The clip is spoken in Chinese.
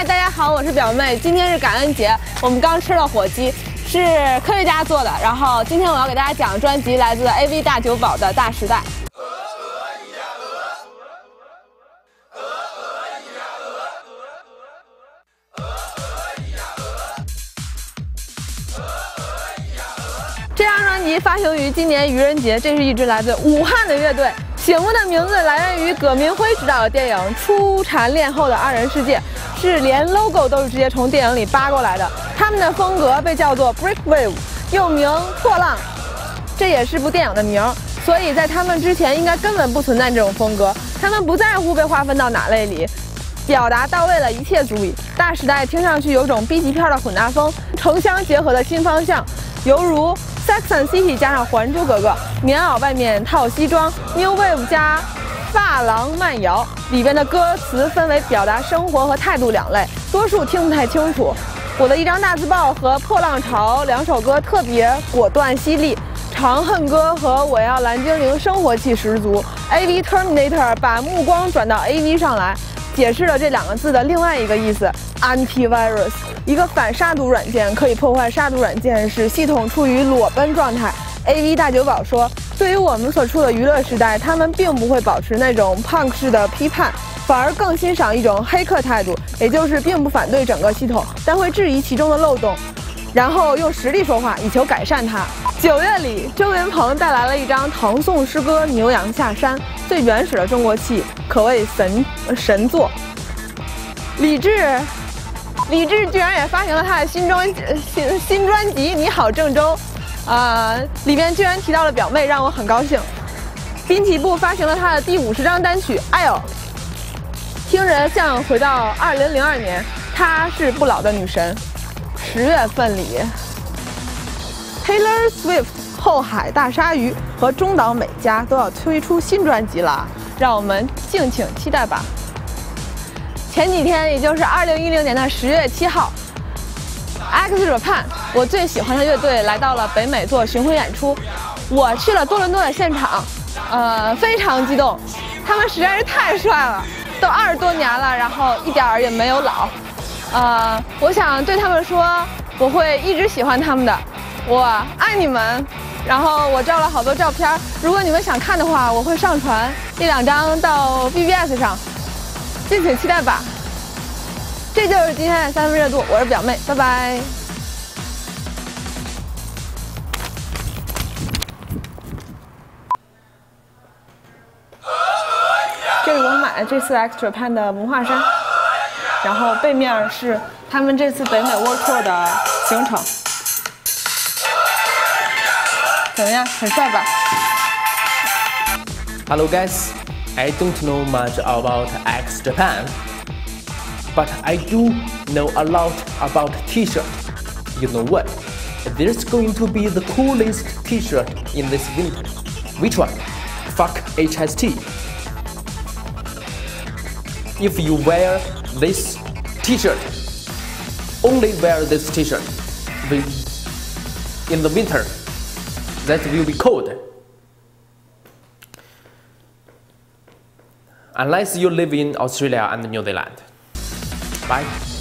嗨，大家好，我是表妹。今天是感恩节，我们刚吃了火鸡，是科学家做的。然后今天我要给大家讲专辑来自 AV 大酒保的《大时代》。这张专辑发行于今年愚人节，这是一支来自武汉的乐队。醒目的名字来源于葛民辉执导的电影《初蝉恋后的二人世界》，是连 logo 都是直接从电影里扒过来的。他们的风格被叫做 Break Wave，又名破浪，这也是部电影的名。所以在他们之前应该根本不存在这种风格。他们不在乎被划分到哪类里，表达到位了，一切足矣。大时代听上去有种 B 级片的混搭风，城乡结合的新方向，犹如。Sex and City 加上《还珠格格》，棉袄外面套西装，New Wave 加发廊慢摇，里边的歌词分为表达生活和态度两类，多数听不太清楚。我的一张大字报和《破浪潮》两首歌特别果断犀利，《长恨歌》和《我要蓝精灵》生活气十足。AV Terminator 把目光转到 AV 上来，解释了这两个字的另外一个意思：Antivirus。一个反杀毒软件可以破坏杀毒软件，使系统处于裸奔状态。AV 大酒保说，对于我们所处的娱乐时代，他们并不会保持那种 punk 式的批判，反而更欣赏一种黑客态度，也就是并不反对整个系统，但会质疑其中的漏洞，然后用实力说话，以求改善它。九月里，周云鹏带来了一张唐宋诗歌《牛羊下山》，最原始的中国气，可谓神神作。李志。李志居然也发行了他的新专新新专辑《你好郑州》，啊，里面居然提到了表妹，让我很高兴。滨崎步发行了他的第五十张单曲《哎呦》，听着像回到二零零二年，她是不老的女神。十月份里，Taylor Swift、后海大鲨鱼和中岛美嘉都要推出新专辑了，让我们敬请期待吧。前几天，也就是二零一零年的十月七号，X Japan，我最喜欢的乐队来到了北美做巡回演出。我去了多伦多的现场，呃，非常激动。他们实在是太帅了，都二十多年了，然后一点儿也没有老。呃，我想对他们说，我会一直喜欢他们的，我爱你们。然后我照了好多照片，如果你们想看的话，我会上传一两张到 BBS 上。敬请期待吧，这就是今天的三分热度，我是表妹，拜拜。这是我买的这次 Extra Pan 的文化衫，然后背面是他们这次北美 World Tour 的行程，怎么样？很帅吧？Hello guys。I don't know much about X Japan, but I do know a lot about t-shirt. You know what? There's going to be the coolest t-shirt in this winter. Which one? Fuck HST. If you wear this t-shirt, only wear this t-shirt in the winter, that will be cold. unless you live in Australia and New Zealand. Bye.